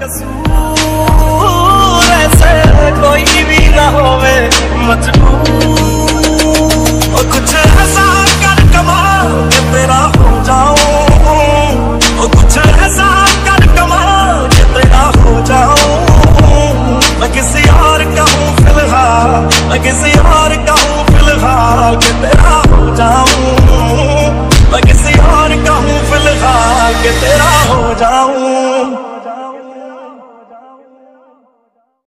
कसूर, ऐसे कोई भी ना होवे मजबूर। कुछ ऐसा कर कमा के तेरा हो जाऊँ। कुछ ऐसा कर कमा के तेरा हो जाऊँ। मैं किसी और का हूँ फ़िलहाल, मैं किसी और का हूँ फ़िलहाल के तेरा हो जाऊँ। मैं किसी और का हूँ फ़िलहाल के तेरा हो जाऊँ।